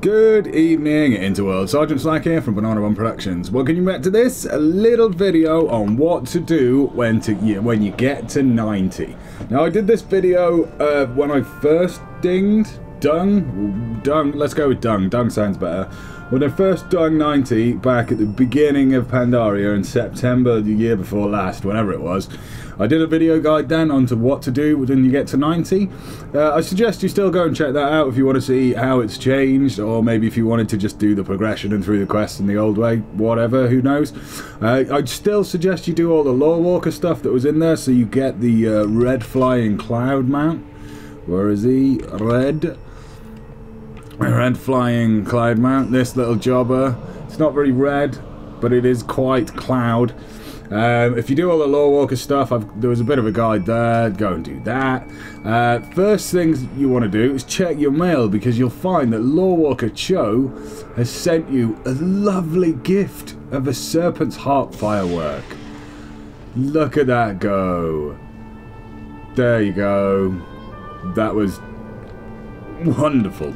Good evening, Interworld. Sergeant Slack here from Banana Bomb Productions. Welcome you back to this a little video on what to do when to when you get to 90. Now I did this video uh, when I first dinged, dung, dung. Let's go with dung. Dung sounds better. When I first dung 90 back at the beginning of Pandaria in September the year before last, whenever it was. I did a video guide then onto what to do when you get to 90. Uh, I suggest you still go and check that out if you want to see how it's changed, or maybe if you wanted to just do the progression and through the quests in the old way, whatever, who knows. Uh, I'd still suggest you do all the Lorewalker stuff that was in there so you get the uh, red flying cloud mount. Where is he? Red. Red flying cloud mount. This little jobber. It's not very red, but it is quite cloud. Um, if you do all the Lorewalker stuff, I've, there was a bit of a guide there. Go and do that. Uh, first things you want to do is check your mail because you'll find that Lorewalker Cho has sent you a lovely gift of a Serpent's Heart firework. Look at that go. There you go. That was wonderful.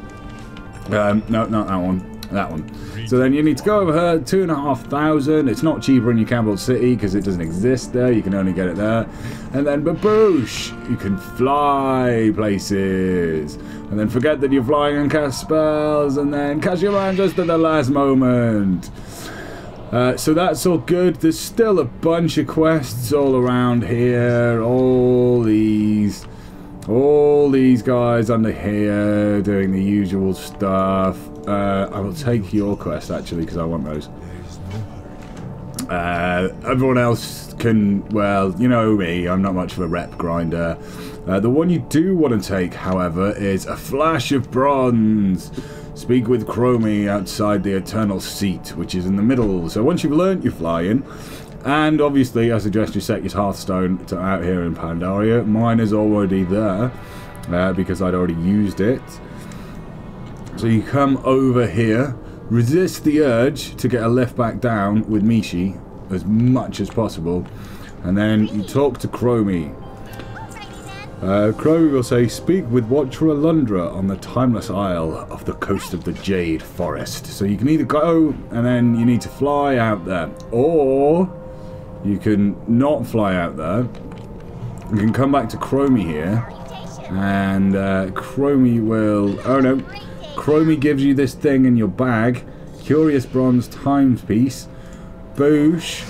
Um, no, not that one that one. So then you need to go over her, two and a half thousand. It's not cheaper in your Campbell City because it doesn't exist there. You can only get it there. And then baboosh, you can fly places. And then forget that you're flying and cast spells, and then catch your man just at the last moment. Uh, so that's all good. There's still a bunch of quests all around here. All these all these guys under here doing the usual stuff. Uh, I will take your quest actually because I want those. Uh, everyone else can, well, you know me, I'm not much of a rep grinder. Uh, the one you do want to take, however, is a flash of bronze. Speak with Chromie outside the Eternal Seat, which is in the middle. So once you've learnt your flying, and obviously I suggest you set your Hearthstone to out here in Pandaria. Mine is already there, uh, because I'd already used it. So you come over here, resist the urge to get a lift back down with Mishi as much as possible, and then you talk to Chromie. Uh, will say, Speak with Watcher Lundra on the Timeless Isle off the coast of the Jade Forest. So you can either go and then you need to fly out there, or you can not fly out there. You can come back to Chromie here, and uh, Chromie will. Oh no, Chromie gives you this thing in your bag. Curious Bronze Timepiece. Boosh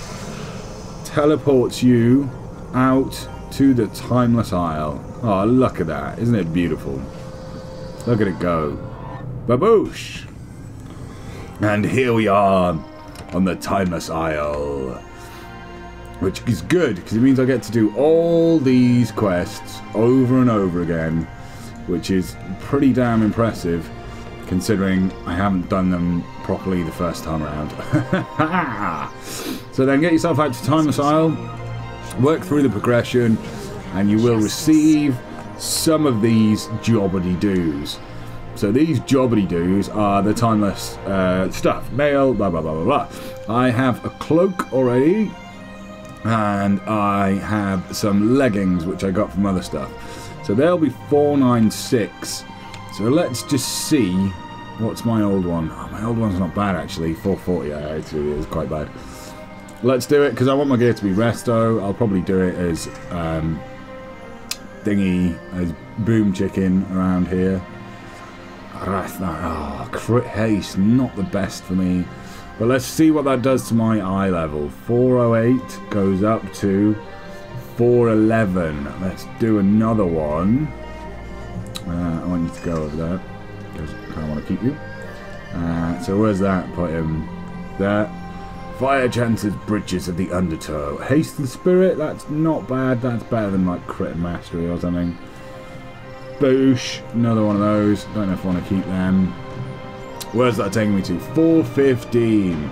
teleports you out to the Timeless Isle. Oh, look at that. Isn't it beautiful? Look at it go. Baboosh! And here we are on the Timeless Isle. Which is good, because it means I get to do all these quests over and over again. Which is pretty damn impressive considering I haven't done them properly the first time around. so then get yourself out to Timeless Isle, work through the progression, and you will receive some of these jobbity doos. So these jobbity doos are the timeless uh, stuff, mail, blah blah blah blah blah. I have a cloak already, and I have some leggings which I got from other stuff. So they'll be 496 so let's just see what's my old one. Oh, my old one's not bad actually. 440 actually is quite bad. Let's do it because I want my gear to be resto. I'll probably do it as um, thingy, as boom chicken around here. Oh, crit haste, not the best for me. But let's see what that does to my eye level. 408 goes up to 411. Let's do another one. Uh, I want you to go over there because I want to keep you. Uh, so where's that? Put him there. Fire chances Bridges of the Undertow. Haste and Spirit, that's not bad. That's better than like Crit Mastery or something. Boosh, another one of those. Don't know if I want to keep them. Where's that taking me to? 415.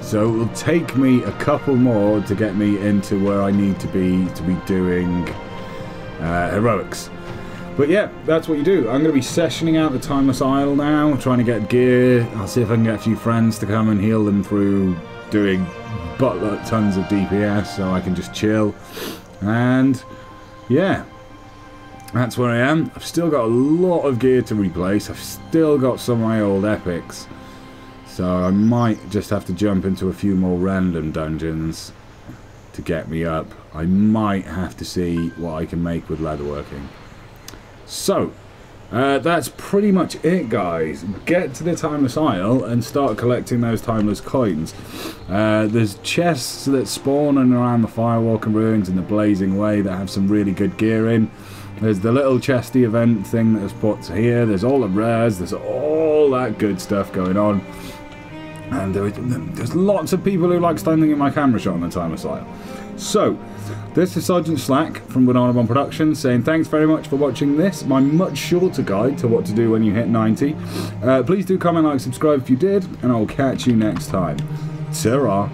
So it will take me a couple more to get me into where I need to be to be doing uh, heroics. But yeah, that's what you do. I'm going to be sessioning out the Timeless Isle now, trying to get gear. I'll see if I can get a few friends to come and heal them through doing buttload tons of DPS so I can just chill. And yeah, that's where I am. I've still got a lot of gear to replace. I've still got some of my old epics. So I might just have to jump into a few more random dungeons to get me up. I might have to see what I can make with leatherworking. So, uh, that's pretty much it, guys. Get to the Timeless Isle and start collecting those Timeless coins. Uh, there's chests that spawn around the Firewalker Ruins and the Blazing Way that have some really good gear in. There's the little chesty event thing that was put here. There's all the rares. There's all that good stuff going on. And there, there's lots of people who like standing in my camera shot on the Timeless Isle. So, this is Sergeant Slack from Banana Bomb Productions saying thanks very much for watching this, my much shorter guide to what to do when you hit 90. Uh, please do comment, like, subscribe if you did, and I'll catch you next time. ta